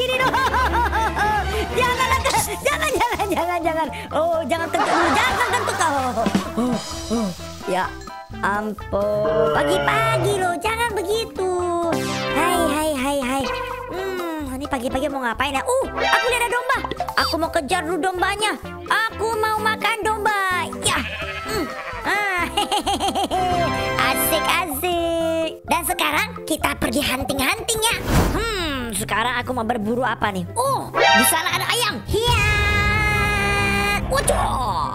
begini dong. jangan, jangan, jangan, jangan, jangan. Oh, jangan tentu, jangan tentu kau. Oh, oh, ya ampun. Pagi-pagi loh, jangan begitu. Hai, hai, hai, hai. Hmm, ini pagi-pagi mau ngapain ya? Uh, aku lihat ada domba. Aku mau kejar dulu dombanya. Aku mau makan domba. Ya. Hmm. Ah, asik, asik. Dan sekarang kita pergi hunting-hunting ya. Hmm, sekarang aku mau berburu apa nih? Oh, di sana ada ayam. Hiya. Waduh.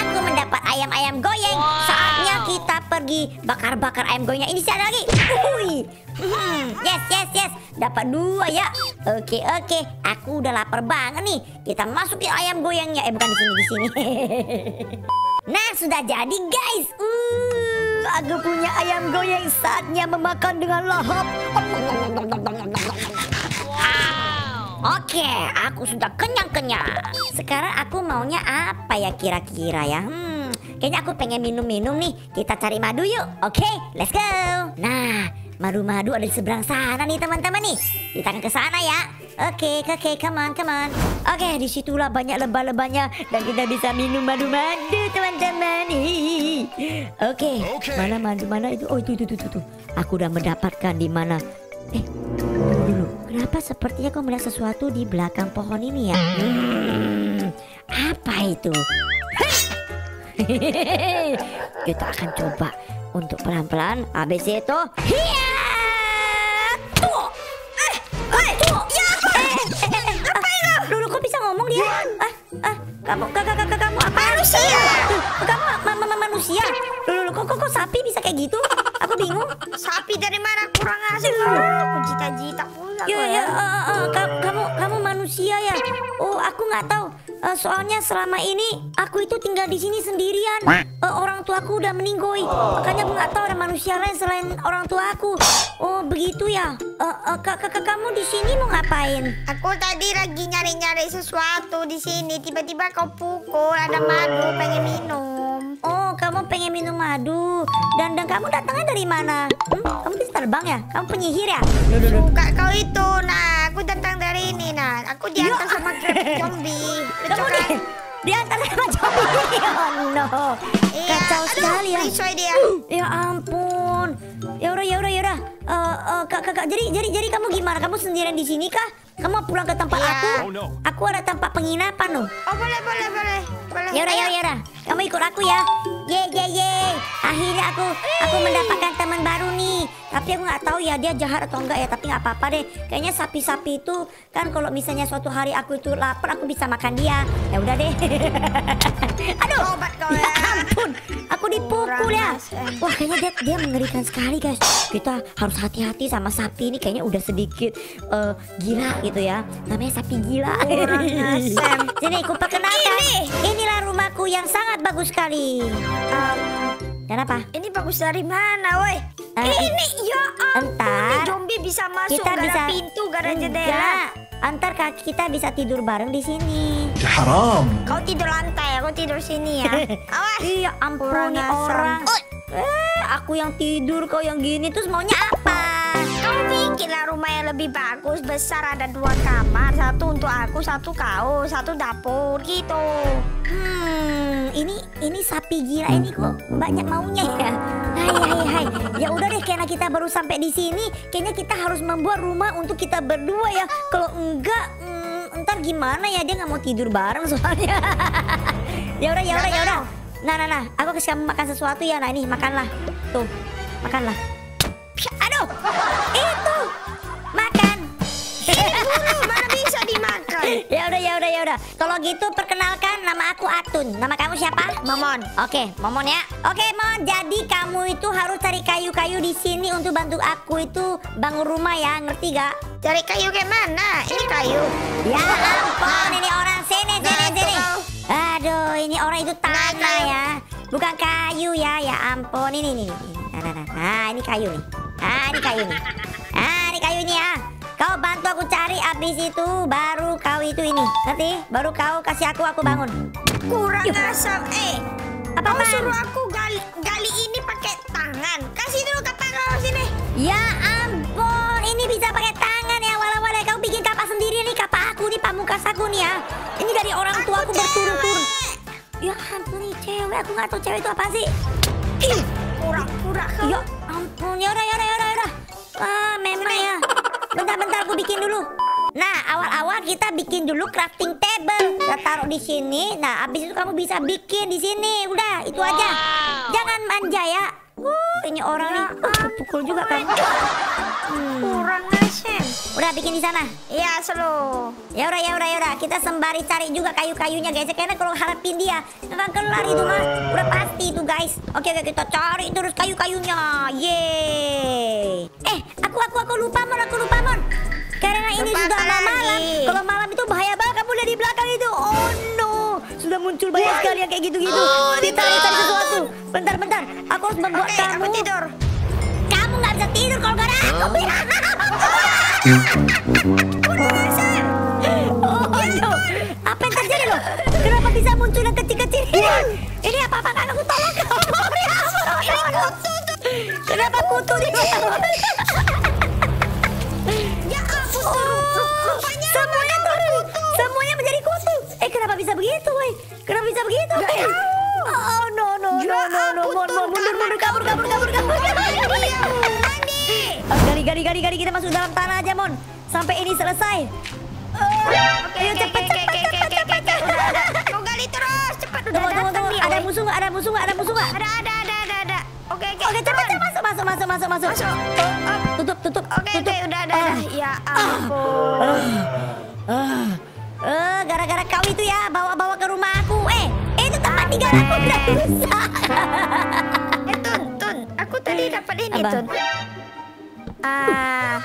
Aku mendapat ayam-ayam goyang. Saatnya kita pergi bakar-bakar ayam goyangnya. Ini siapa lagi? Uhui. Hmm, yes, yes, yes. Dapat dua ya. Oke, oke. Aku udah lapar banget nih. Kita masukin ayam goyangnya. Eh, bukan di sini, di sini. nah, sudah jadi, guys. Uh, aku punya ayam goyang. Saatnya memakan dengan lahap. Oke, aku sudah kenyang-kenyang. Sekarang aku maunya apa ya kira-kira ya? Hmm, kayaknya aku pengen minum-minum nih. Kita cari madu yuk. Oke, let's go. Nah, madu-madu ada di seberang sana nih teman-teman nih. Kita akan ke sana ya. Oke, oke, come on, come on. Oke, di situlah banyak lebah-lebahnya dan kita bisa minum madu-madu teman-teman. Oke, Oke. mana madu mana itu? Oh itu itu itu tuh. Aku udah mendapatkan di mana? Eh, tunggu dulu. Kenapa sepertinya kau melihat sesuatu di belakang pohon ini ya? Hmm, apa itu? Kita akan coba untuk pelan-pelan. ABC itu. Hiya! Dia? Ah, ah, kamu, kakak, kakak, kamu apa? Manusia! Kamu ma- ma- ma- manusia? Dulu, kok, kok, kok sapi bisa kayak gitu? Aku bingung. Sapi dari mana kurang asing Aku cita-cita pula Ya, kok ya, eh, eh, Oh, aku nggak tahu. Eh, soalnya selama ini aku itu tinggal di sini sendirian. Eh, orang tuaku udah meninggoy. Makanya aku nggak tahu ada manusia lain selain orang tuaku. Oh, begitu ya? Eh, eh, kak, kakak kamu di sini mau ngapain? Aku tadi lagi nyari-nyari sesuatu di sini. Tiba-tiba kau pukul, ada madu, pengen minum. Oh, kamu pengen minum madu. Dan dan kamu datangnya dari mana? Hmm, kamu bisa terbang ya? Kamu penyihir ya? Suka kau itu. Nah, aku datang dari ini. Nah, aku diantar sama zombie. Kamu di diantar sama zombie. Oh no. Iya. Kacau Aduh, sekali ya. Dia. Ya ampun. Ya udah ya udah ya udah. Eh, kak, kak, kak, jadi jadi jadi kamu gimana? Kamu sendirian di sini kah? Kamu mau pulang ke tempat Iya. aku? Oh, no. Aku ada tempat penginapan loh. Oh, boleh, boleh, boleh. Boleh. Ya udah ya Ayo. udah, ya udah. Kamu ikut aku ya. Ye ye ye. Akhirnya aku aku mendapatkan teman baru nih. Tapi aku nggak tahu ya dia jahat atau enggak ya. Tapi nggak apa-apa deh. Kayaknya sapi-sapi itu kan kalau misalnya suatu hari aku itu lapar aku bisa makan dia. Ya udah deh. Aduh. Kau Ya ya. ampun, aku dipukul ya. Wah kayaknya dia, dia mengerikan sekali guys. Kita harus hati-hati sama sapi ini kayaknya udah sedikit eh, gila gitu ya. Namanya sapi gila. Sini aku perkenalkan. Inilah rumahku yang sangat bagus sekali. Um, Kenapa? ini bagus dari mana, woi? Eh, ini ya ampun, entar zombie bisa masuk Kita gak bisa pintu, gak ada jendela. Antar kaki kita bisa tidur bareng di sini. Haram. Kau tidur lantai, aku tidur sini ya. Awas. Iya ampun Kurang nih asam. orang. Eh, aku yang tidur kau yang gini terus maunya apa? Bikinlah rumah yang lebih bagus, besar ada dua kamar, satu untuk aku, satu kau, satu dapur gitu. Hmm, ini ini sapi gila ini kok banyak maunya ya. Hai hai hai. Ya udah deh karena kita baru sampai di sini, kayaknya kita harus membuat rumah untuk kita berdua ya. Kalau enggak hmm, ntar gimana ya dia nggak mau tidur bareng soalnya. ya udah ya udah ya udah. Nah nah nah, aku kasih kamu makan sesuatu ya. Nah ini makanlah. Tuh, makanlah. Aduh, itu ya udah ya udah ya udah. Kalau gitu perkenalkan nama aku Atun. Nama kamu siapa? Momon. Oke, Momon ya. Oke, Mon. Jadi kamu itu harus cari kayu-kayu di sini untuk bantu aku itu bangun rumah ya, ngerti gak? Cari kayu kayak mana? Ini kayu. Ya ampun, ini orang sini sini Nah, sini. Aduh, ini orang itu tanah Nah, ya, bukan kayu ya. Ya ampun, ini ini. ini. Nah, nah, nah. Nah, ini kayu nih. Nah, ini kayu nih. Nah, Kau bantu aku cari habis itu baru kau itu ini. Ngerti? Baru kau kasih aku aku bangun. Kurang Yuk. asam. Eh, Apa kau suruh aku gali gali ini pakai tangan. Kasih dulu kapak kau sini. Ya ampun, ini bisa pakai tangan ya wala-wala. Kau bikin kapak sendiri nih, kapak aku nih pamungkas aku nih ya. Ini dari orang tua aku berturun-turun. Ya ampun nih cewek, aku nggak tahu cewek itu apa sih. Ih, Pura-pura kau. ya ampun, yaudah, yaudah, yaudah, yaudah. Ah, memang ya. Bentar-bentar aku bikin dulu. Nah, awal-awal kita bikin dulu crafting table. Kita taruh di sini. Nah, habis itu kamu bisa bikin di sini. Udah, itu aja. Jangan manja ya. Uh, ini orangnya uh, pukul juga kamu. Hmm. Udah bikin di sana. Ya, slow. Ya udah, ya udah, ya udah. Kita sembari cari juga kayu-kayunya guys. Karena kalau harapin dia nggak kelar itu mah. Udah pasti itu guys. Oke, oke kita cari terus kayu-kayunya. Yeay. Eh, aku aku aku lupa mon, aku lupa mon. Karena ini Lupa sudah malam. Kalau malam itu bahaya banget. Kamu lihat di belakang itu. Oh no. Sudah muncul banyak sekali yang kayak gitu-gitu. Oh, cari sesuatu. Bentar, bentar. Aku harus membuat Oke, kamu aku tidur. Tidur kalau gak ada aku. Oh no, apa yang terjadi loh? Kenapa bisa muncul yang kecil-kecil ini? Ini apa-apa kan aku tolong kamu? Kenapa kutu di Ya ampun, Oh, semuanya semuanya menjadi kutu. Eh kenapa bisa begitu, woi? Kenapa bisa begitu? Tahu. Oh no no no Ya no mundur mundur kabur kabur kabur kabur. Mandi. Ah, Gali gali gali gali kita masuk dalam tanah aja, mon. Sampai ini selesai. Oke, Ayo, oke, cepet, cepet, cepet, cepet. Kau gali terus, cepat udah Tunggu, tunggu, tunggu. Ada musuh nggak? Ada musuh nggak? Ada musuh nggak? Ada, ada, ada, ada, ada. Oke, oke. Oke, cepet, cepet, masuk, masuk, masuk, masuk, masuk. Masuk. Oh, Tutup, tutup, Oke, oke, udah, ada, ada. Ya ampun. Eh, gara-gara kau itu ya bawa-bawa ke rumah aku. Eh, itu tempat tinggal aku udah rusak. Eh, Tun, Tun. Aku tadi dapat ini? Tun. Ah,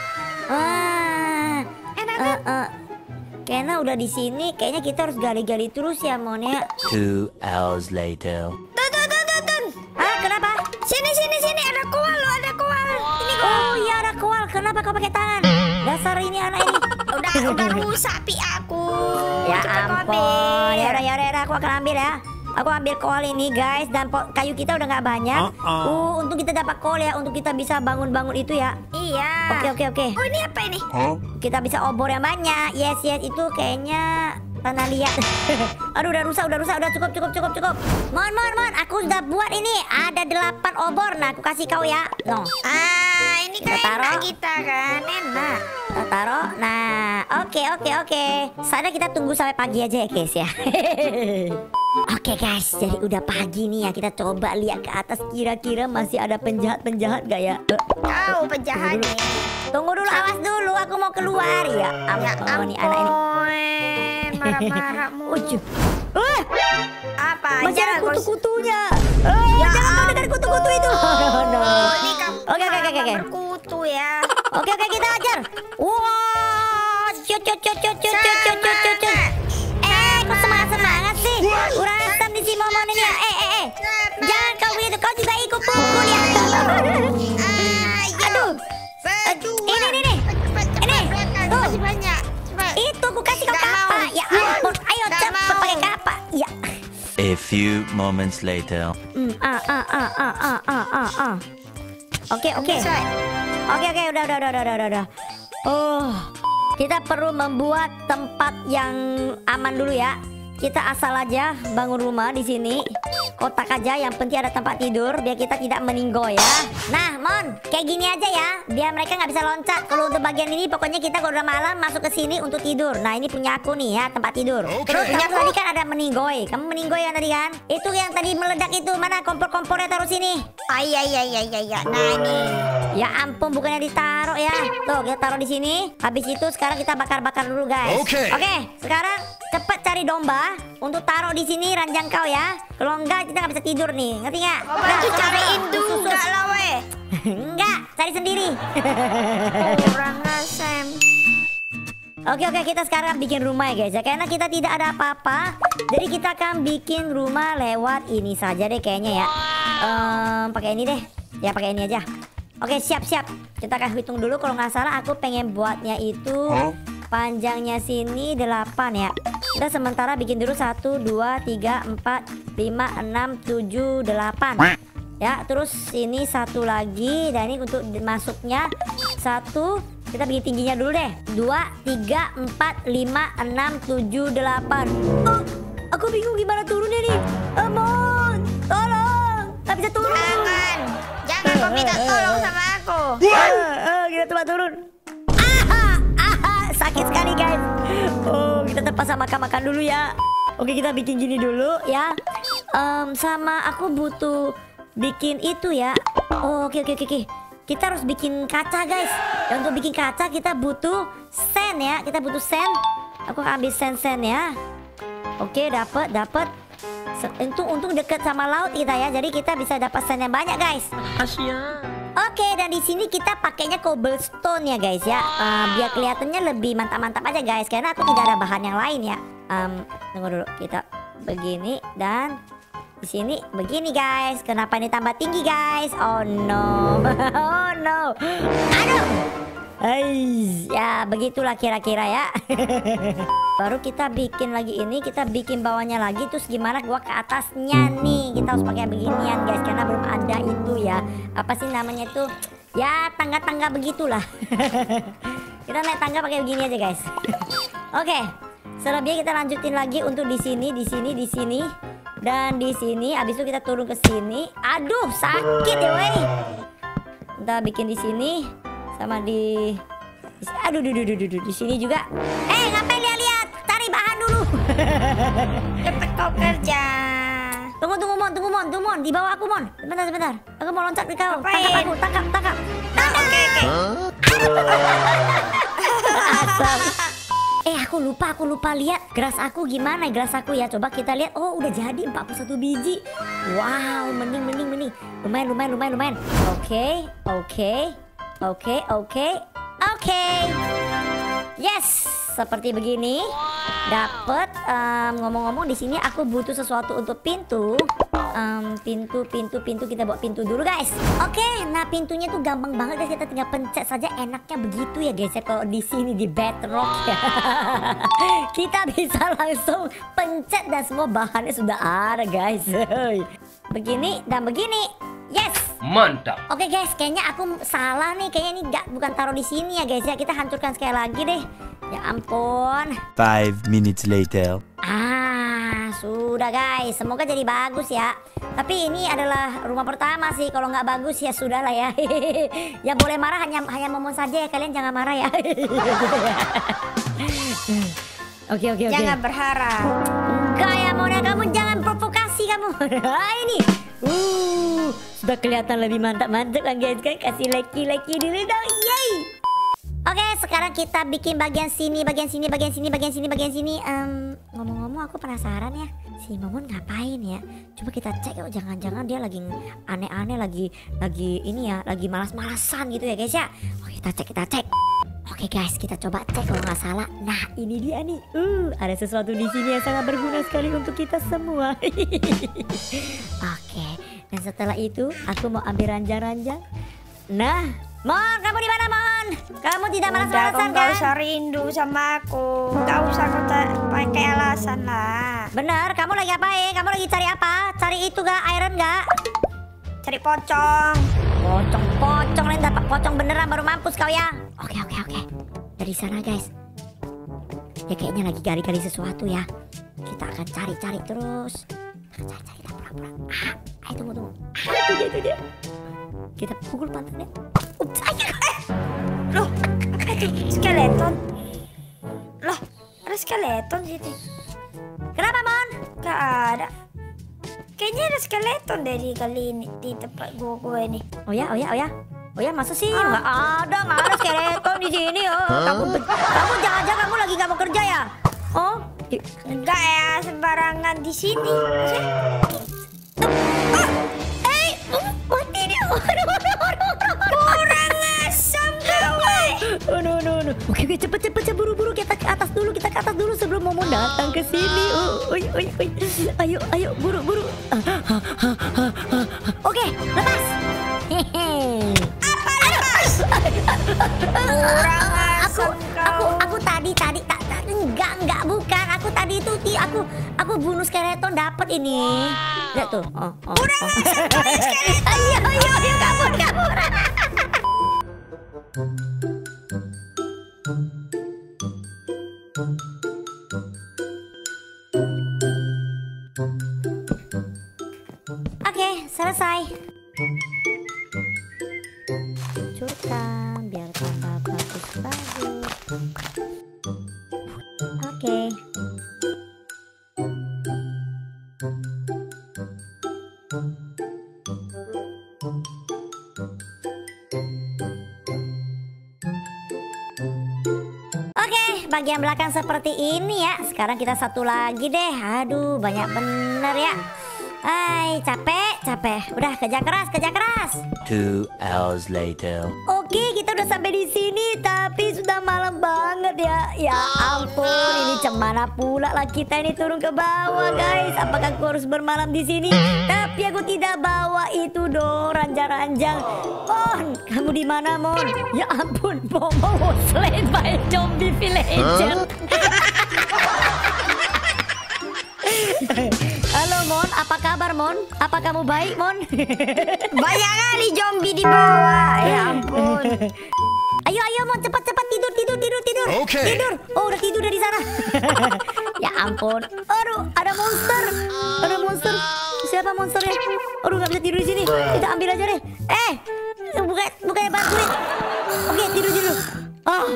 Ah, enak eh, kan? eh. Kayaknya udah di sini, kayaknya kita harus gali-gali terus ya, Mon ya. Two hours later. Tun, Tun, Tun, Tun, Tun. Ah, kenapa? Sini, sini, sini. Ada koal loh, ada koal. Ini koal. Oh iya ada koal. Kenapa kau pakai tangan? Dasar ini anak ini. Udah, udah rusak pi aku. Ya Cepat kau ampun. ambil. Ya udah ya udah ya udah, aku akan ambil ya. Aku ambil kol ini guys dan kayu kita udah nggak banyak. Uh-uh. Uh, untuk kita dapat kol ya, untuk kita bisa bangun-bangun itu ya. Iya. Oke oke oke. Oh, ini apa ini? Kita bisa obor yang banyak. Yes yes itu kayaknya tanah liat. Aduh udah rusak udah rusak udah cukup cukup cukup cukup. Mon mon mon, aku sudah buat ini ada delapan obor. Nah aku kasih kau ya. No. Ah, ini kan Kita taruh. enak kita kan, enak. Kita taruh. Nah, oke oke oke. Sana kita tunggu sampai pagi aja ya guys ya. Oke guys, jadi udah pagi nih ya. Kita coba lihat ke atas kira-kira masih ada penjahat-penjahat gak ya? Eh, Kau penjahat nih. Tunggu dulu, awas dulu. Aku mau keluar ya. Ya Ampun, nih anak ini. ampun, marah-marahmu. Ujuh. Eh, Apa? masih ada kutu-kutunya. Eh, Ya jangan kau dengar kutu-kutu itu. Oh, no. Oh, Oke, oke, oke, oke. berkutu ya. Oke oke kita ajar. Wah, cut cut cut cut cut cut cut cut cut di si momon ini ya. Eh eh eh. Jangan kau begitu, kau juga ikut pukul ya. Aduh. Berdua. Ini, ini, ini. Cepat, cepat, Ini. Tuh. Masih banyak. Cepat. Itu aku kasih kau Nggak kapa. mau. Ya ampun, ayo mau. pakai kapa. Ya. A few moments later. Hmm, ah ah ah ah ah ah ah ah. Oke oke. Sesuai. Oke oke udah udah udah udah udah udah. Oh, kita perlu membuat tempat yang aman dulu ya. Kita asal aja bangun rumah di sini. Kotak aja yang penting ada tempat tidur biar kita tidak meninggoy ya. Nah, Mon, kayak gini aja ya. Biar mereka nggak bisa loncat. Kalau untuk bagian ini pokoknya kita kalau udah malam masuk ke sini untuk tidur. Nah, ini punya aku nih ya, tempat tidur. Terus kamu tadi kan ada meninggoy. Kamu meninggoy yang tadi kan? Itu yang tadi meledak itu. Mana kompor-kompornya taruh sini? Ay, ay, ay, ay, ay, ay. Nah, ini. Ya ampun bukannya ditaruh ya. Tuh kita taruh di sini. Habis itu sekarang kita bakar-bakar dulu guys. Oke. Oke, sekarang cepet cari domba untuk taruh di sini ranjang kau ya. Kalau enggak kita nggak bisa tidur nih. Ngerti nggak? Oh, Nah, cariin juga sus. lah, weh. Enggak, cari sendiri. Kurang asem. Oke oke kita sekarang bikin rumah ya guys ya Karena kita tidak ada apa-apa Jadi kita akan bikin rumah lewat ini saja deh kayaknya ya Em, Pakai ini deh Ya pakai ini aja Oke siap siap Kita akan hitung dulu kalau nggak salah aku pengen buatnya itu panjangnya sini 8 ya. Kita sementara bikin dulu 1 2 3 4 5 6 7 8. Ya, terus ini satu lagi dan ini untuk masuknya satu kita bikin tingginya dulu deh. 2 3 4 5 6 7 8. Oh, aku bingung gimana turunnya nih. Amon, tolong. Gak bisa turun. Jangan. Jangan kau minta tolong sama aku. Ah, ah, kita coba turun. Ah, ah, sakit sekali guys. Oh, kita terpaksa makan-makan dulu ya. Oke, kita bikin gini dulu ya. Em, sama aku butuh bikin itu ya. Oh, oke oke oke. Kita harus bikin kaca guys. Dan untuk bikin kaca kita butuh sen ya. Kita butuh sen. Aku ambil sen-sen ya. Oke, dapat dapat. Untung untung deket sama laut kita ya. Jadi kita bisa dapat sen yang banyak guys. Oke, dan di sini kita pakainya cobblestone ya guys ya. Eh, biar kelihatannya lebih mantap-mantap aja guys, karena aku tidak ada bahan yang lain ya. Em, tunggu dulu, kita begini dan di sini begini guys. Kenapa ini tambah tinggi guys? Oh no, oh no, aduh. Ais, ya begitulah kira-kira ya. Baru kita bikin lagi ini, kita bikin bawahnya lagi terus gimana gua ke atasnya nih. Kita harus pakai beginian guys karena belum ada itu ya. Apa sih namanya itu? Ya tangga-tangga begitulah. kita naik tangga pakai begini aja guys. Oke. Selebihnya kita lanjutin lagi untuk di sini, di sini, di sini dan di sini. Abis itu kita turun ke sini. Aduh, sakit ya weh. Kita bikin di sini sama di, aduh duh, duh, duh, duh, duh, di sini juga. Eh, ngapain lihat-lihat? Cari bahan dulu. Kau kerja. tunggu, tunggu, Mon, tunggu, Mon, tunggu, Mon. Di bawah aku, Mon. Sebentar, sebentar. Aku mau loncat ke kau. Tangkap aku, tangkap, tangkap. Ah, Oke oke. Eh aku lupa aku lupa lihat gelas aku gimana gelas aku ya coba kita lihat oh udah jadi 41 biji wow mending mending mending lumayan lumayan lumayan lumayan oke oke oke oke oke. Yes seperti begini. Dapat em, ngomong-ngomong di sini aku butuh sesuatu untuk pintu. Em, pintu pintu pintu kita buat pintu dulu guys. Oke nah pintunya tuh gampang banget guys. Kita tinggal pencet saja enaknya begitu ya guys ya kalau di sini di bedrock. Ya kita bisa langsung pencet dan semua bahannya sudah ada guys. Begini dan begini. Yes Mantap. Oke guys, kayaknya aku salah nih. Kayaknya ini nggak bukan taruh di sini ya guys ya. Kita hancurkan sekali lagi deh. Ya ampun. Five minutes later. Ah, sudah guys. Semoga jadi bagus ya. Tapi ini adalah rumah pertama sih. Kalau nggak bagus ya sudah lah ya. ya boleh marah hanya hanya momon saja ya. Kalian jangan marah ya. Oke oke oke. Jangan berharap. Enggak ya Mona, kamu jangan provokasi kamu. Ah, ini. Uh, sudah kelihatan lebih mantap-mantap kan guys kan? Kasih like-like dulu dong. Yay. Oke, sekarang kita bikin bagian sini, bagian sini, bagian sini, bagian sini, bagian sini. Ngomong-ngomong aku penasaran ya. Si Momon ngapain ya? Coba kita cek yuk, jangan-jangan dia lagi aneh-aneh lagi lagi ini ya, lagi malas-malasan gitu ya guys ya. Oke, kita cek, kita cek. Oke guys, kita coba cek kalau nggak salah. Nah, ini dia nih. Uh, ada sesuatu di sini yang sangat berguna sekali untuk kita semua. Oke, dan setelah itu aku mau ambil ranjang-ranjang. Nah, Mon, kamu di mana Mon? Kamu tidak Udah kau malas-malasan nggak kan? usah rindu sama aku. Gak usah kau pakai alasan lah. Benar, kamu lagi apa ya? Kamu lagi cari apa? Cari itu gak? Iron gak? Cari pocong. Pocong, pocong lain dapat pocong beneran baru mampus kau ya. Oke, oke, oke. Dari sana guys. Ya kayaknya lagi gali-gali sesuatu ya. Kita akan cari-cari terus. Kita cari-cari ayo tunggu tunggu. Ah, itu dia, itu dia. Kita pukul pantatnya. Ups, ayo. Eh, Loh, apa itu? Skeleton. Loh, ada skeleton di sini. Kenapa Mon? Gak ada. Kayaknya ada skeleton di kali ini di tempat gua gua ini. Oh ya, oh ya, oh ya. Oh ya, masa sih? Nggak ada, nggak ada skeleton di sini. Oh. Kamu, kamu jangan-jangan kamu lagi nggak mau kerja ya? Oh, Enggak ya, sembarangan di sini. Maksudnya, Oh no no no. Oke oke cepet cepet cepet buru buru kita ke atas dulu kita ke atas dulu sebelum momo datang ke sini. Oh, oi, oi, oi. Ayo ayo buru buru. Ah, ah, ah, oke lepas. Apa lepas? Kurang aku, aku aku tadi tadi tak ta, enggak enggak bukan aku tadi itu ti aku aku bunuh skeleton dapat ini. Lihat tuh. Oh, oh, Kurang oh. Ayo ayo ayo kabur kabur. Oke, selesai. Hancurkan biar tambah bagus-bagus. Bagian belakang seperti ini ya. Sekarang kita satu lagi deh. Aduh, banyak bener ya. Hai, capek, capek. Udah kerja keras, kerja keras. Two hours later. Oke, kita udah sampai di sini, tapi sudah malam banget ya. Ya ampun, ini cemana pula lah kita ini turun ke bawah, guys. Apakah aku harus bermalam di sini? Tapi aku tidak bawa itu dong, ranjang-ranjang. Mon, kamu di mana, Mon? Ya ampun, Momo was slain by zombie villager. Mon, apa kabar Mon? Apa kamu baik Mon? Banyak kali zombie di bawah. Ya ampun. Ayo ayo Mon cepat cepat tidur tidur tidur tidur. Oke. Tidur. Oh udah tidur dari sana. ya ampun. Aduh ada monster. Ada monster. Siapa monsternya? Aduh nggak bisa tidur di sini. Kita ambil aja deh. Eh bukan bukannya bantuin. Oke tidur tidur. Oh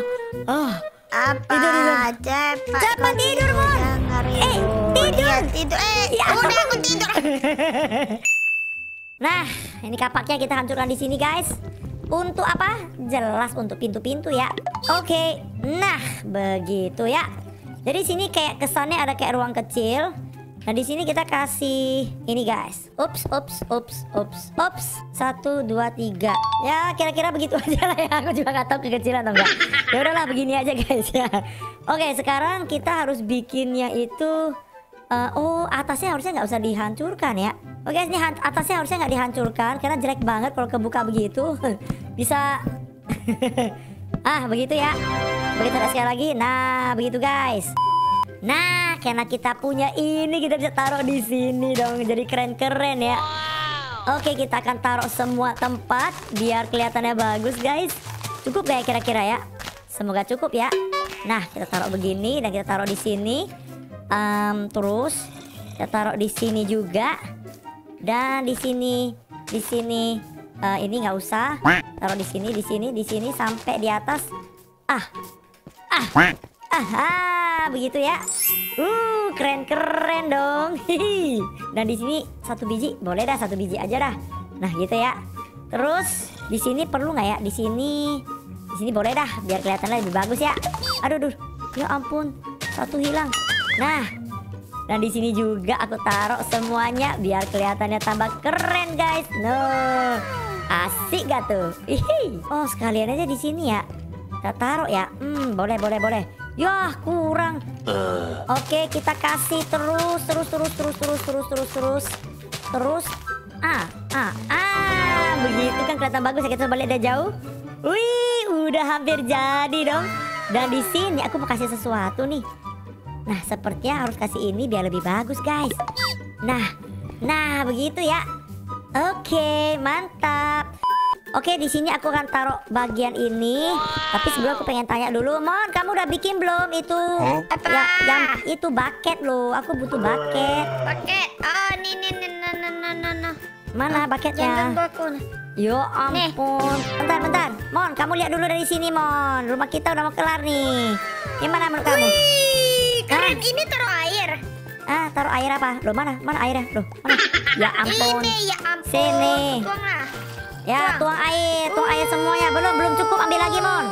oh. Apa? Tidur, tidur. Cepat. Cepat tidur Mon. Eh tidur. Ya, tidur. Eh, Ya udah aku tidur. Nah, ini kapaknya kita hancurkan di sini, guys. Untuk apa? Jelas untuk pintu-pintu ya. Oke. Nah, begitu ya. Jadi sini kayak kesannya ada kayak ruang kecil. Nah, di sini kita kasih ini, guys. Ups, ups, ups, ups, ups. Satu, dua, tiga. Ya, kira-kira begitu aja lah ya. Aku juga nggak tahu kekecilan atau enggak. Ya udahlah, begini aja, guys ya. Oke, sekarang kita harus bikinnya itu Eh, oh atasnya harusnya nggak usah dihancurkan ya? Oke ini han- atasnya harusnya nggak dihancurkan Karena jelek banget kalau kebuka begitu. Bisa. Ah begitu ya. Begitu sekali lagi. Nah begitu guys. Nah karena kita punya ini Kita bisa taruh di sini dong. Jadi keren-keren ya. Oke kita akan taruh semua tempat Biar kelihatannya bagus guys. Cukup gak ya kira-kira ya? Semoga cukup ya. Nah kita taruh begini Dan kita taruh di sini Em, terus kita taruh di sini juga. Dan di sini di sini eh, ini nggak usah. Taruh di sini di sini di sini sampai di atas. Ah ah aha begitu ya. Uh keren keren dong. Hihi. dan di sini satu biji boleh dah satu biji aja dah. Nah gitu ya. Terus di sini perlu nggak ya? Di sini di sini boleh dah biar kelihatannya lebih bagus ya. Aduh aduh. Ya ampun satu hilang Nah, dan di sini juga aku taruh semuanya biar kelihatannya tambah keren, guys. No, asik gak tuh? Hihi. Oh, sekalian aja di sini ya. Kita taruh ya. Hmm, boleh, boleh, boleh. Yah, kurang. Oke, kita kasih terus, terus, terus, terus, terus, terus, terus, terus, terus. Ah, ah, ah, begitu kan kelihatan bagus ya. Kita lihat dari jauh. Wih, udah hampir jadi dong. Dan di sini aku mau kasih sesuatu nih. Nah, sepertinya harus kasih ini biar lebih bagus, guys. Nah, nah begitu ya. Oke, mantap. Oke, di sini aku akan taruh bagian ini. Tapi sebelum aku pengen tanya dulu, Mon, kamu udah bikin belum itu? Apa? Ya, yang itu bucket loh. Aku butuh bucket. Paket. Oh, nih nih nih nah nah nah nah nah. Mana bucketnya? Yo ampun. Bentar, bentar. Mon, kamu lihat dulu dari sini, Mon. Rumah kita udah mau kelar nih. Gimana menurut kamu? Keren. Ini taruh air. Ah, taruh air apa? Loh, mana? Mana airnya? Loh, mana? Ya ampun. Ini ya ampun. Sini. Tuanglah. Ya, tuang air, tuang air semuanya. Belum, belum cukup. Ambil lagi, Mon.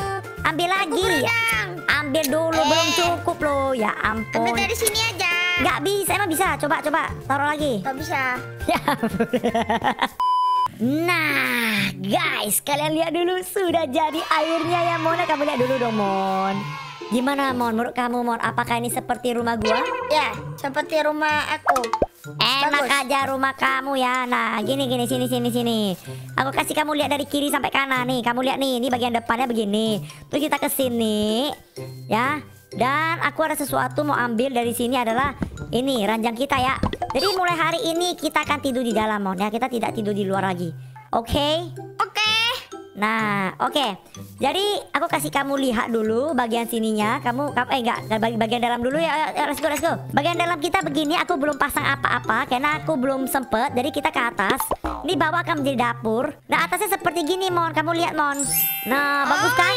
Ambil lagi. Ambil dulu, belum cukup loh. Ya Ambil ampun. dari sini aja. Nggak bisa, emang bisa. Coba, coba. Taruh lagi. Gak bisa. Ya. Nah, guys, kalian lihat dulu sudah jadi airnya ya Mon. Kamu lihat dulu dong, Mon. Gimana, Mon? Menurut kamu, Mon, apakah ini seperti rumah gua? Ya, seperti rumah aku. Enak Bagus. aja rumah kamu ya. Nah, gini gini sini sini sini. Aku kasih kamu lihat dari kiri sampai kanan nih. Kamu lihat nih, ini bagian depannya begini. Terus kita ke sini. Ya. Dan aku ada sesuatu mau ambil dari sini adalah ini ranjang kita ya. Jadi mulai hari ini kita akan tidur di dalam Mon ya. Kita tidak tidur di luar lagi. Oke? Oke. Nah, oke. Jadi aku kasih kamu lihat dulu bagian sininya. Kamu, kamu eh enggak, enggak, bagi- bagian dalam dulu ya. Ya, Let's go, let's go. Bagian dalam kita begini. Aku belum pasang apa-apa karena aku belum sempet. Jadi kita ke atas. Ini bawah akan menjadi dapur. Nah atasnya seperti gini, Mon. Kamu lihat, Mon. Nah, bagus kan?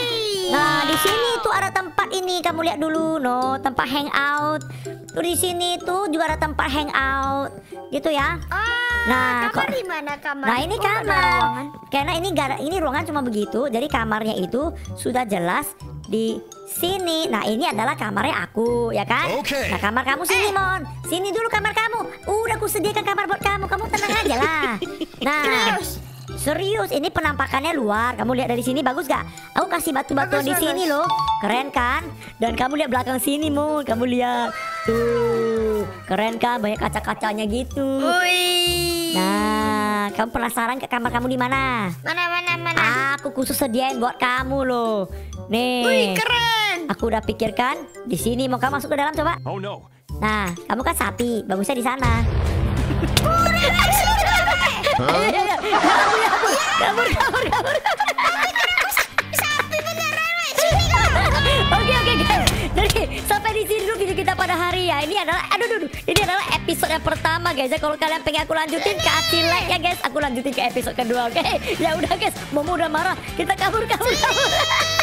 Nah, di sini tuh ada tempat ini. Kamu lihat dulu, no, tempat hangout. Tuh di sini tuh juga ada tempat hangout. Gitu ya. Ah, Nah, kamar kok- di mana kamar? Nah ini Oh, kamar. Karena ini gara ini ruangan cuma begitu. Jadi kamarnya itu sudah jelas di sini. Nah ini adalah kamarnya aku, ya kan? Oke. Nah kamar kamu sini, Mon. Sini dulu kamar kamu. Udah aku sediakan kamar buat kamu. Kamu tenang aja lah. Nah. Serius, ini penampakannya luar. Kamu lihat dari sini bagus gak? Aku kasih batu-batuan di sini bagus. loh. Keren kan? Dan kamu lihat belakang sini, Mon. Kamu lihat. Tuh, keren kan? Banyak kaca-kacanya gitu. Wih. Nah, kamu penasaran ke kamar kamu di mana? Mana mana mana. Aku khusus sediain buat kamu loh. Nih. Wih, keren. Aku udah pikirkan di sini mau kamu masuk ke dalam coba. Oh no. Nah, kamu kan sapi, bagusnya di sana. Kabur, kabur, kabur, kabur. Sapi beneran. Oke oke guys. Jadi sampai di sini dulu video kita pada hari ya. Ini adalah aduh aduh. Ini adalah episode yang pertama guys. Ya kalau kalian pengen aku lanjutin kasih like ya guys. Aku lanjutin ke episode kedua oke. Ya udah guys. Momo udah marah. Kita kabur kabur kabur.